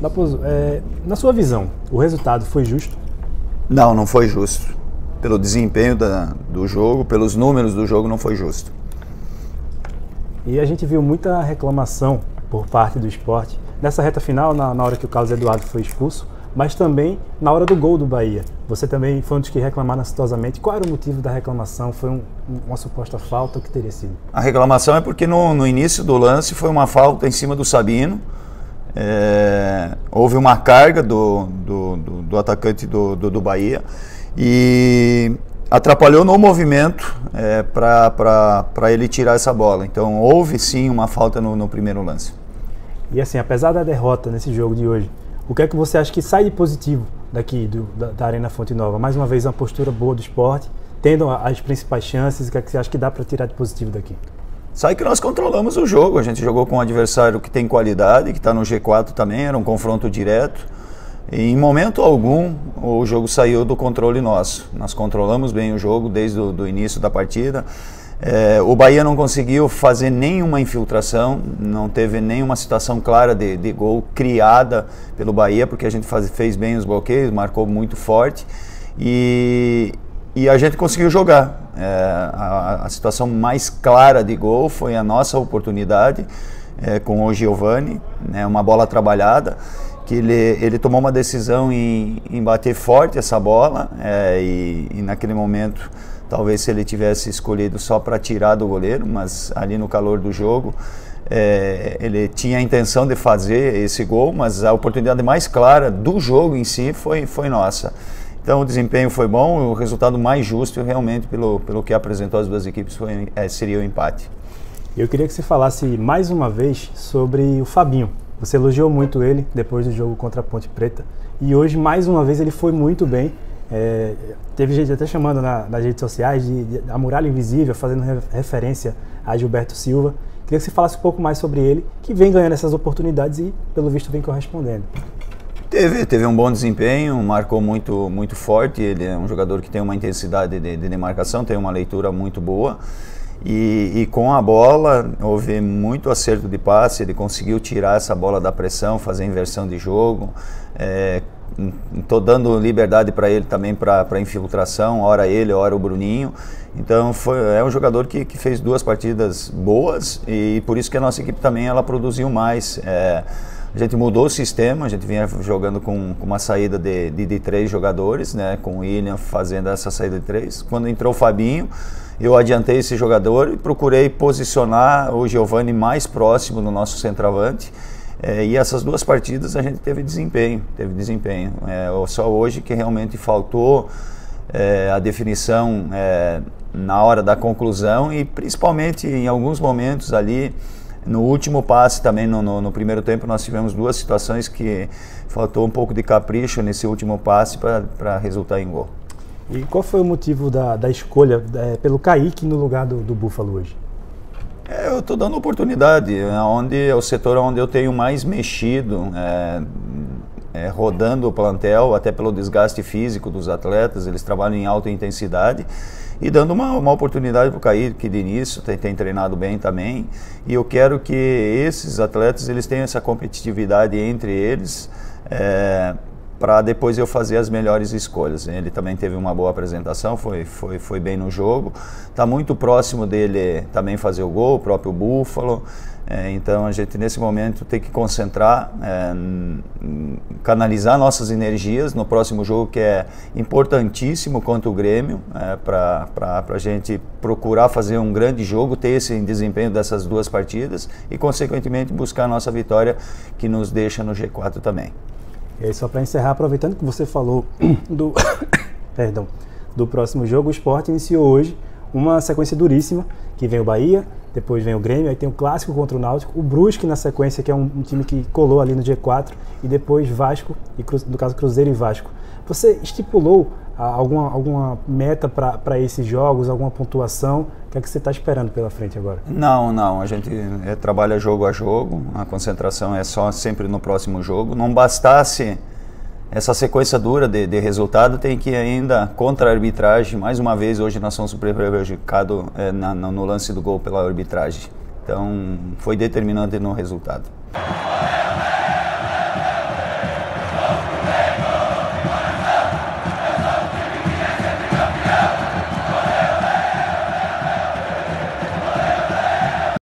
Daposo, é, na sua visão, o resultado foi justo? Não, não foi justo. Pelo desempenho da, do jogo, pelos números do jogo, não foi justo. E a gente viu muita reclamação por parte do esporte nessa reta final, na, na hora que o Carlos Eduardo foi expulso, mas também na hora do gol do Bahia. Você também foi um dos que reclamaram assustosamente. Qual era o motivo da reclamação? Foi um, uma suposta falta? O que teria sido? A reclamação é porque no, no início do lance foi uma falta em cima do Sabino. É, houve uma carga do, do, do, do atacante do, do, Bahia e atrapalhou no movimento é, para ele tirar essa bola. Então houve sim uma falta no, no primeiro lance. E assim, apesar da derrota nesse jogo de hoje, o que é que você acha que sai de positivo daqui do, da, da, Arena Fonte Nova? Mais uma vez, uma postura boa do esporte, tendo as principais chances, o que é que você acha que dá para tirar de positivo daqui? Sai que nós controlamos o jogo, a gente jogou com um adversário que tem qualidade, que está no G4 também, era um confronto direto. E em momento algum o jogo saiu do controle nosso. Nós controlamos bem o jogo desde o início da partida. É, o Bahia não conseguiu fazer nenhuma infiltração, não teve nenhuma situação clara de, de gol criada pelo Bahia, porque a gente faz, fez bem os bloqueios, marcou muito forte e, e a gente conseguiu jogar. É, a, a, situação mais clara de gol foi a nossa oportunidade é, com o Giovani, né, uma bola trabalhada que ele, ele tomou uma decisão em, em bater forte essa bola é, e, e naquele momento Talvez se ele tivesse escolhido só para tirar do goleiro, mas ali no calor do jogo, é, ele tinha a intenção de fazer esse gol, mas a oportunidade mais clara do jogo em si foi, foi nossa. Então o desempenho foi bom, o resultado mais justo realmente pelo, pelo que apresentou as duas equipes foi, é, seria o empate. Eu queria que você falasse mais uma vez sobre o Fabinho. Você elogiou muito ele depois do jogo contra a Ponte Preta e hoje mais uma vez ele foi muito bem é, teve gente até chamando na, nas redes sociais de, de, a muralha invisível, fazendo re, referência a Gilberto Silva. Queria que você falasse um pouco mais sobre ele, que vem ganhando essas oportunidades e, pelo visto, vem correspondendo. Teve, teve um bom desempenho, marcou muito, muito forte. Ele é um jogador que tem uma intensidade de, de demarcação, tem uma leitura muito boa. E, e, com a bola houve muito acerto de passe, ele conseguiu tirar essa bola da pressão, fazer inversão de jogo, é, Estou dando liberdade para ele também para infiltração, hora ele, hora o Bruninho. Então foi, é um jogador que, que fez duas partidas boas e por isso que a nossa equipe também ela produziu mais. É, a gente mudou o sistema, a gente vinha jogando com, com uma saída de, de, de, três jogadores, né, com o William fazendo essa saída de três. Quando entrou o Fabinho, eu adiantei esse jogador e procurei posicionar o Giovani mais próximo do nosso centroavante é, e essas duas partidas a gente teve desempenho, teve desempenho. É, só hoje que realmente faltou é, a definição na hora da conclusão e principalmente em alguns momentos ali no último passe também no, no, no, primeiro tempo nós tivemos duas situações que faltou um pouco de capricho nesse último passe para resultar em gol. E qual foi o motivo da, da escolha é, pelo Kaique no lugar do, do Búfalo hoje? É, eu estou dando oportunidade, é onde é o setor onde eu tenho mais mexido, é, é, rodando o plantel, até pelo desgaste físico dos atletas, eles trabalham em alta intensidade e dando uma, uma oportunidade para o Kaique de início, tem, tem, treinado bem também. E eu quero que esses atletas eles tenham essa competitividade entre eles. É, para depois eu fazer as melhores escolhas. Ele também teve uma boa apresentação, foi, foi, foi bem no jogo. Está muito próximo dele também fazer o gol, o próprio Búfalo. É, então a gente nesse momento tem que concentrar, é, canalizar nossas energias no próximo jogo que é importantíssimo contra o Grêmio, é, para a gente procurar fazer um grande jogo, ter esse desempenho dessas duas partidas e consequentemente buscar a nossa vitória que nos deixa no G4 também. E aí, só para encerrar, aproveitando que você falou do, perdão, do próximo jogo, o Sport iniciou hoje uma sequência duríssima, que vem o Bahia, depois vem o Grêmio, aí tem o Clássico contra o Náutico, o Brusque na sequência, que é um, um time que colou ali no G4, e depois Vasco, e no caso Cruzeiro e Vasco. Você estipulou alguma, alguma meta para esses jogos, alguma pontuação? O que é que você está esperando pela frente agora? Não, não. A gente é, trabalha jogo a jogo, a concentração é só sempre no próximo jogo. Não bastasse essa sequência dura de, de resultado, tem que ainda contra a arbitragem. Mais uma vez, hoje nós somos prejudicados é, na, no lance do gol pela arbitragem. Então, foi determinante no resultado.